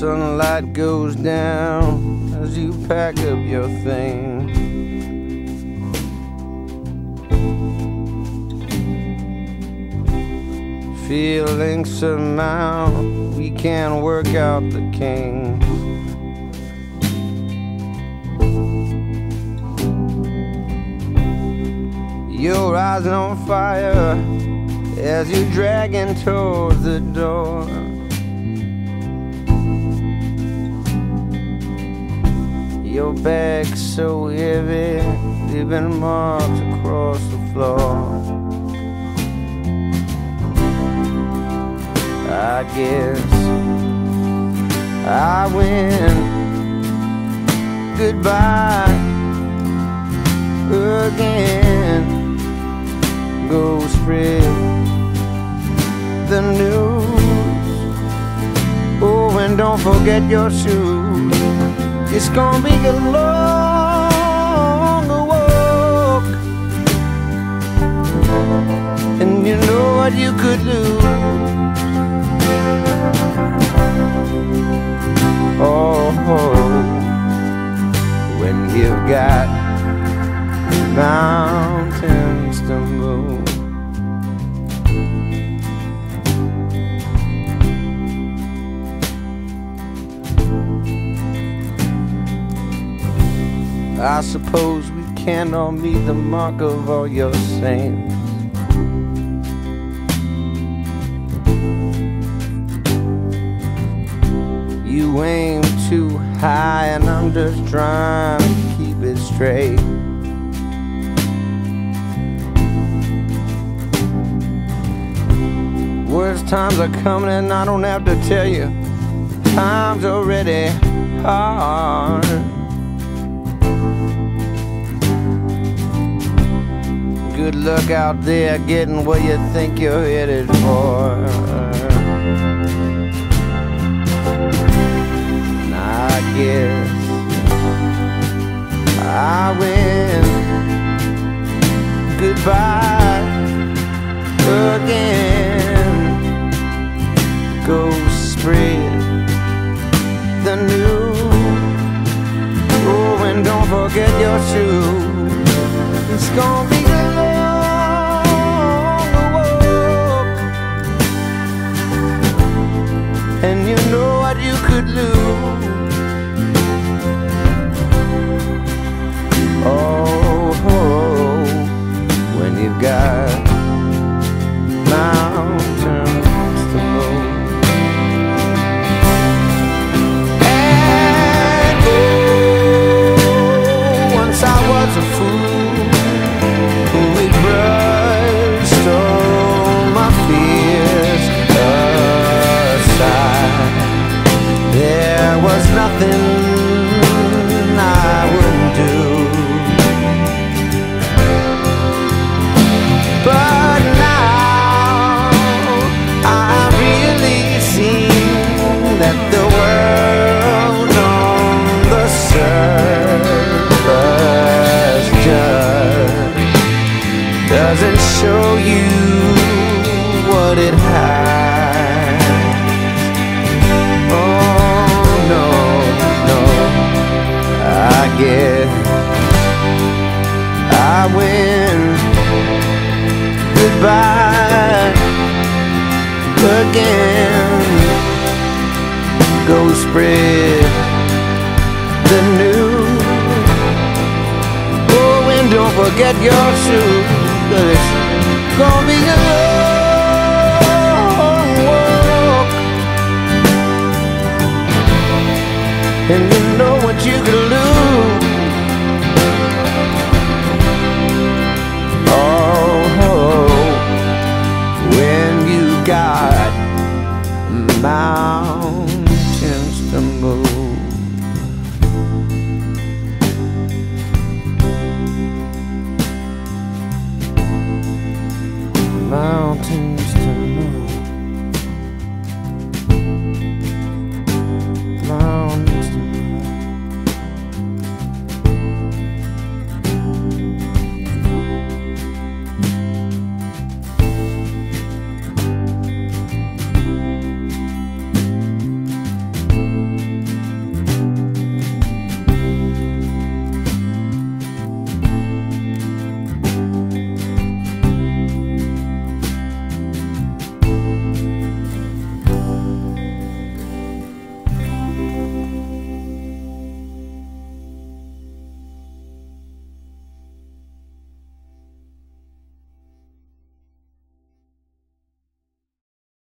sunlight goes down as you pack up your things. Feelings surmount, we can't work out the kinks. Your eyes on fire as you're dragging towards the door. Your bag's so heavy, leaving marks across the floor. I guess I win. Goodbye again. Go spread the news. Oh, and don't forget your shoes. It's gonna be a long walk, and you know what you could lose. Oh, when you've got mountains to move. I suppose we can all meet the mark of all your saints. You aim too high, and I'm just trying to keep it straight. Worst times are coming, and I don't have to tell you. Time's already hard. Good luck out there getting what you think you're headed for. And I guess I win. Goodbye again. Go spread the news. Oh, and don't forget your shoes. It's gonna be you that the world on the surface just doesn't show you what it hides. Oh no, no, I guess I win. Goodbye Go spread the news. Oh, and don't forget your shoes. 'cause gonna be a long walk. And you know what you can